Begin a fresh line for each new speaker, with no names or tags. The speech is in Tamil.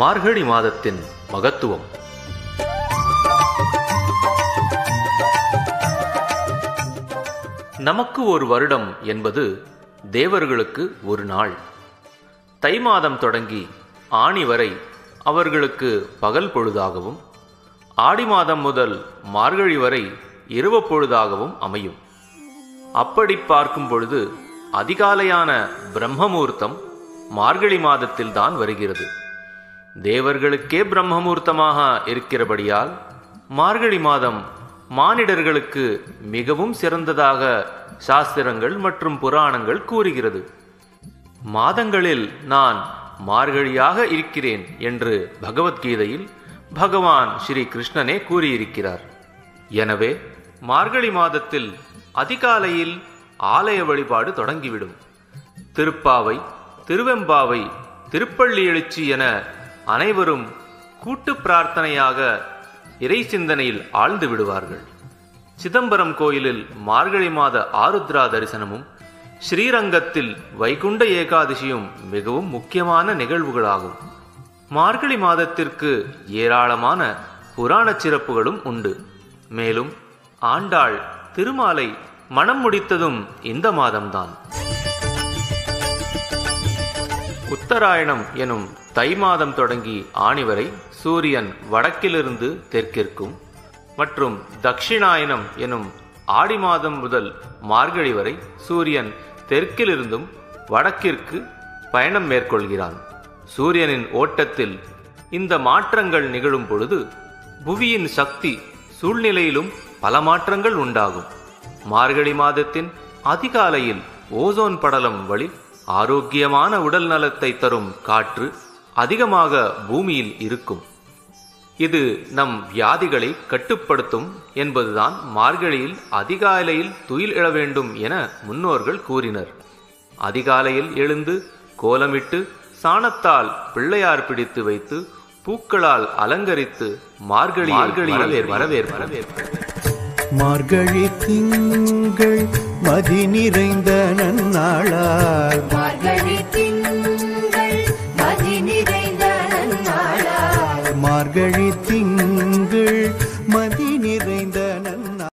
மார்கழி மாதத்தின் மகத்துவம். நமக்கு ஒரு வருடம் என்பது தேவர்களுக்கு ஒரு நாள். தை மாதம் தொடங்கி ஆணி வரை அவர்களுக்கு பகல் பொழுதாகவும் ஆடி மாதம் முதல் மார்கழி வரை இரவு பொழுதாகவும் அமையும். அப்படி பார்க்கும் பொழுது அதிகாலையான பிரம்மமூர்த்தம் மார்கழி மாதத்தில்தான் வருகிறது. தேவர்களுக்கே பிரம்மமுகூர்த்தமாக இருக்கிறபடியால் மார்கழி மாதம் மானிடர்களுக்கு மிகவும் சிறந்ததாக சாஸ்திரங்கள் மற்றும் புராணங்கள் கூறுகிறது. மாதங்களில் நான் மார்கழியாக இருக்கிறேன் என்று பகவத்கீதையில் பகவான் ஸ்ரீ கிருஷ்ணனே கூறியிருக்கிறார். எனவே மார்கழி மாதத்தில் அதிகாலையில் ஆலய வழிபாடு தொடங்கிவிடும். திருப்பாவை திருவெம்பாவை திருப்பள்ளி எழுச்சி என அனைவரும் கூட்டு பிரார்த்தனையாக இறை சிந்தனையில் ஆழ்ந்து விடுவார்கள். சிதம்பரம் கோயிலில் மார்கழி மாத ஆருத்ரா தரிசனமும் ஸ்ரீரங்கத்தில் வைகுண்ட ஏகாதசியும் மிகவும் முக்கியமான நிகழ்வுகளாகும். மார்கழி மாதத்திற்கு ஏராளமான புராண சிறப்புகளும் உண்டு. மேலும் ஆண்டாள் திருமாலை மனம் முடித்ததும் இந்த மாதம்தான். உத்தராயணம் எனும் தை மாதம் தொடங்கி ஆணி வரை சூரியன் வடக்கிலிருந்து தெற்கிற்கும் மற்றும் தக்ஷிணாயனம் எனும் ஆடி மாதம் முதல் மார்கழி வரை சூரியன் தெற்கிலிருந்தும் வடக்கிற்கு பயணம் மேற்கொள்கிறான். சூரியனின் ஓட்டத்தில் இந்த மாற்றங்கள் நிகழும் பொழுது புவியின் சக்தி சூழ்நிலையிலும் பல மாற்றங்கள் உண்டாகும். மார்கழி மாதத்தின் அதிகாலையில் ஓசோன் படலம் வழி ஆரோக்கியமான உடல் நலத்தை தரும் காற்று அதிகமாக பூமியில் இருக்கும். இது நம் வியாதிகளை கட்டுப்படுத்தும் என்பதுதான் மார்கழியில் அதிகாலையில் துயில் எழ வேண்டும் என முன்னோர்கள் கூறினர். அதிகாலையில் எழுந்து கோலமிட்டு சாணத்தால் பிள்ளையார் பிடித்து வைத்து பூக்களால் அலங்கரித்து மார்கழி மார்கழி வரவேற்பு.
மார்கழி திங்கள் மதி நிறைந்த நன்னாளால் மார்கழி திங்கள் மதி நிறைந்த